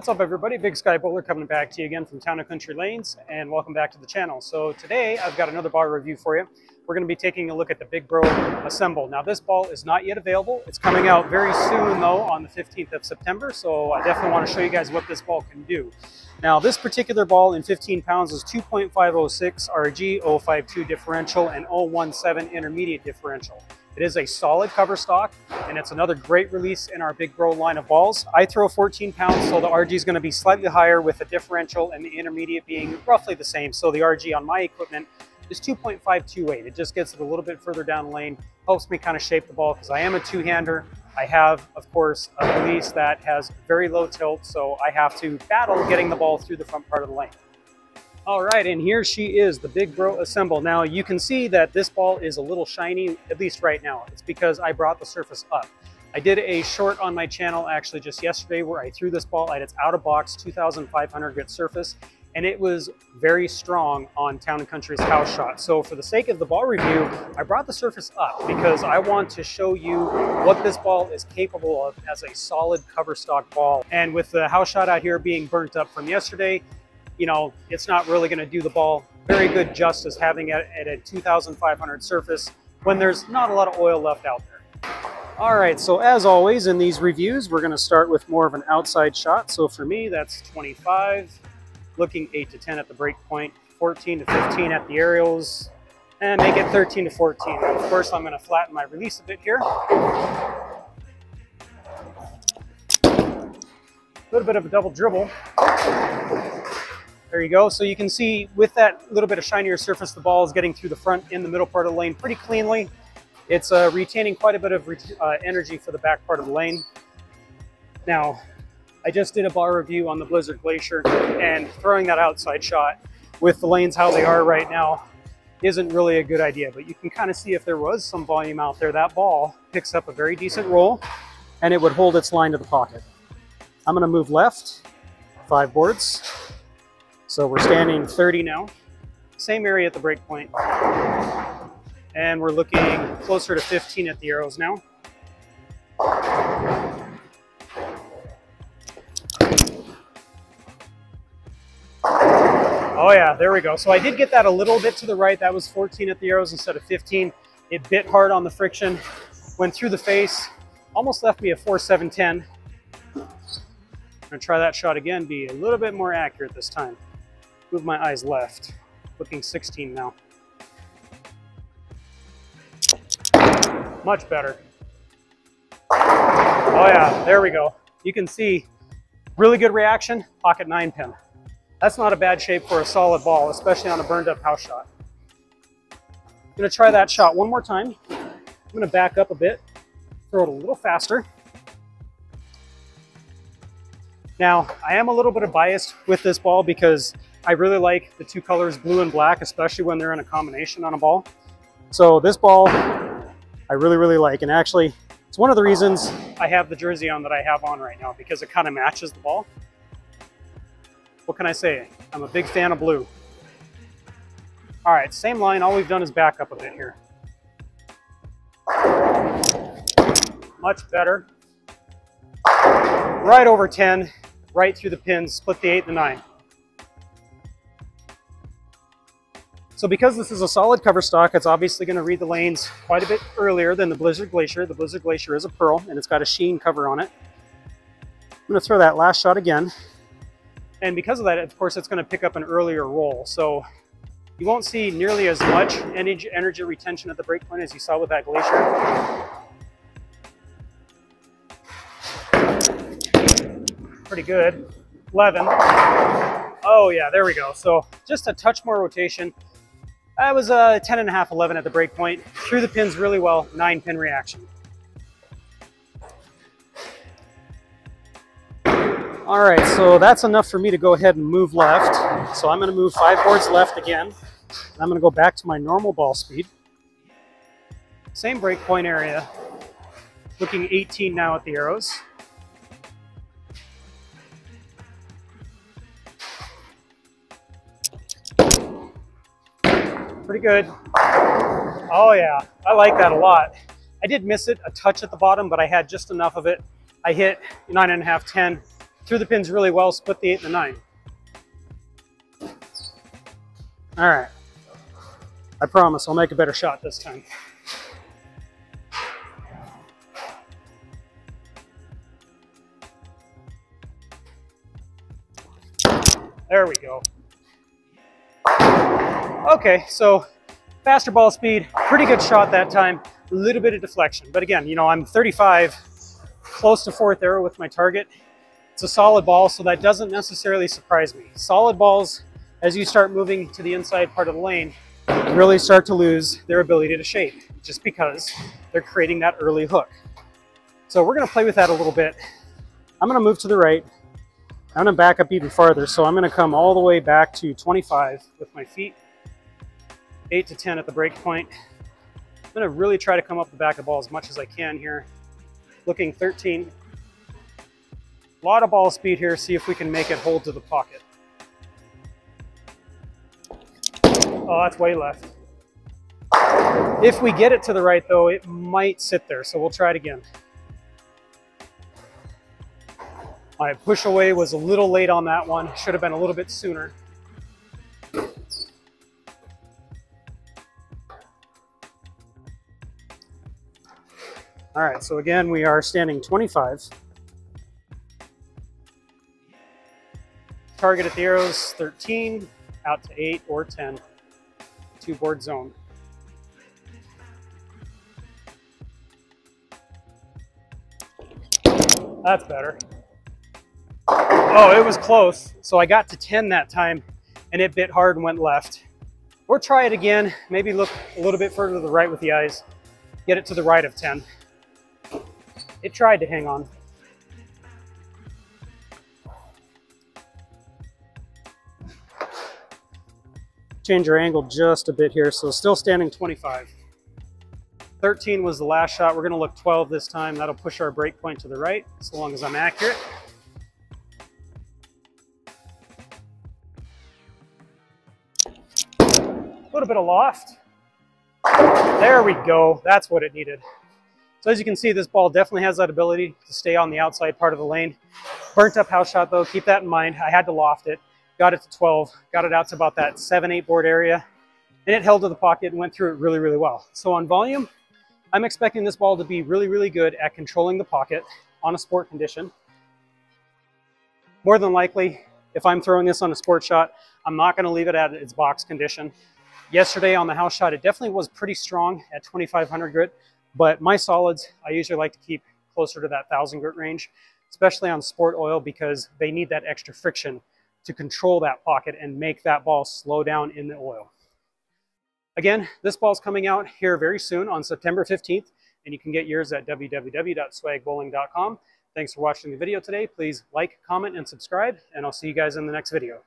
What's up everybody? Big Sky Bowler coming back to you again from Town and Country Lanes and welcome back to the channel. So today I've got another ball review for you. We're going to be taking a look at the Big Bro Assemble. Now this ball is not yet available. It's coming out very soon though on the 15th of September. So I definitely want to show you guys what this ball can do. Now this particular ball in 15 pounds is 2.506 RG, 052 differential and 017 intermediate differential. It is a solid cover stock, and it's another great release in our Big Bro line of balls. I throw 14 pounds, so the RG is going to be slightly higher with the differential and the intermediate being roughly the same. So the RG on my equipment is 2.528. It just gets it a little bit further down the lane, helps me kind of shape the ball because I am a two-hander. I have, of course, a release that has very low tilt, so I have to battle getting the ball through the front part of the lane. All right, and here she is, the Big Bro Assemble. Now you can see that this ball is a little shiny, at least right now. It's because I brought the surface up. I did a short on my channel actually just yesterday where I threw this ball at its out of box 2,500 grit surface and it was very strong on Town & Country's house shot. So for the sake of the ball review, I brought the surface up because I want to show you what this ball is capable of as a solid cover stock ball. And with the house shot out here being burnt up from yesterday, you know, it's not really going to do the ball very good justice having it at a 2,500 surface when there's not a lot of oil left out there. All right, so as always in these reviews, we're going to start with more of an outside shot. So for me, that's 25, looking 8 to 10 at the break point, 14 to 15 at the arrows, and make it 13 to 14. And of course, I'm going to flatten my release a bit here. A little bit of a double dribble. There you go. So you can see with that little bit of shinier surface, the ball is getting through the front in the middle part of the lane pretty cleanly. It's uh, retaining quite a bit of uh, energy for the back part of the lane. Now, I just did a bar review on the Blizzard Glacier and throwing that outside shot with the lanes how they are right now isn't really a good idea, but you can kind of see if there was some volume out there, that ball picks up a very decent roll and it would hold its line to the pocket. I'm gonna move left, five boards, so we're standing 30 now, same area at the break point. And we're looking closer to 15 at the arrows now. Oh yeah, there we go. So I did get that a little bit to the right. That was 14 at the arrows instead of 15. It bit hard on the friction, went through the face, almost left me a 4.710. I'm gonna try that shot again, be a little bit more accurate this time move my eyes left. Looking 16 now. Much better. Oh yeah, there we go. You can see really good reaction, pocket nine pin. That's not a bad shape for a solid ball, especially on a burned up house shot. I'm gonna try that shot one more time. I'm gonna back up a bit, throw it a little faster. Now, I am a little bit of biased with this ball because I really like the two colors blue and black, especially when they're in a combination on a ball. So this ball, I really, really like. And actually, it's one of the reasons I have the jersey on that I have on right now because it kind of matches the ball. What can I say? I'm a big fan of blue. All right, same line. All we've done is back up a bit here. Much better. Right over 10, right through the pins, split the eight and the nine. So because this is a solid cover stock, it's obviously going to read the lanes quite a bit earlier than the Blizzard Glacier. The Blizzard Glacier is a pearl and it's got a sheen cover on it. I'm going to throw that last shot again. And because of that, of course, it's going to pick up an earlier roll. So you won't see nearly as much energy, energy retention at the break point as you saw with that Glacier. Pretty good. 11. Oh yeah, there we go. So just a touch more rotation. I was a uh, 10 and a half, 11 at the break point. Through the pins really well, nine pin reaction. All right, so that's enough for me to go ahead and move left. So I'm gonna move five boards left again. I'm gonna go back to my normal ball speed. Same break point area. Looking 18 now at the arrows. Good. Oh yeah, I like that a lot. I did miss it a touch at the bottom, but I had just enough of it. I hit nine and a half, 10, through the pins really well, split the eight and the nine. All right. I promise I'll make a better shot this time. There we go. Okay, so faster ball speed, pretty good shot that time, a little bit of deflection. But again, you know, I'm 35, close to fourth arrow with my target. It's a solid ball, so that doesn't necessarily surprise me. Solid balls, as you start moving to the inside part of the lane, really start to lose their ability to shape, just because they're creating that early hook. So we're gonna play with that a little bit. I'm gonna move to the right, I'm gonna back up even farther. So I'm gonna come all the way back to 25 with my feet, eight to 10 at the break point. I'm gonna really try to come up the back of the ball as much as I can here. Looking 13. A lot of ball speed here. See if we can make it hold to the pocket. Oh, that's way left. If we get it to the right though, it might sit there. So we'll try it again. My push away was a little late on that one. Should have been a little bit sooner. All right, so again, we are standing 25. Target at the arrows, 13, out to 8 or 10. Two board zone. That's better. Oh, it was close. So I got to 10 that time and it bit hard and went left. Or try it again. Maybe look a little bit further to the right with the eyes. Get it to the right of 10. It tried to hang on. Change your angle just a bit here. So still standing 25. 13 was the last shot. We're gonna look 12 this time. That'll push our break point to the right, so long as I'm accurate. A little bit of loft. There we go. That's what it needed. So as you can see, this ball definitely has that ability to stay on the outside part of the lane. Burnt up house shot though, keep that in mind. I had to loft it, got it to 12, got it out to about that seven, eight board area, and it held to the pocket and went through it really, really well. So on volume, I'm expecting this ball to be really, really good at controlling the pocket on a sport condition. More than likely, if I'm throwing this on a sport shot, I'm not gonna leave it at its box condition. Yesterday on the house shot, it definitely was pretty strong at 2500 grit, but my solids, I usually like to keep closer to that 1000 grit range, especially on sport oil because they need that extra friction to control that pocket and make that ball slow down in the oil. Again, this ball's coming out here very soon on September 15th, and you can get yours at www.swagbowling.com. Thanks for watching the video today. Please like, comment, and subscribe, and I'll see you guys in the next video.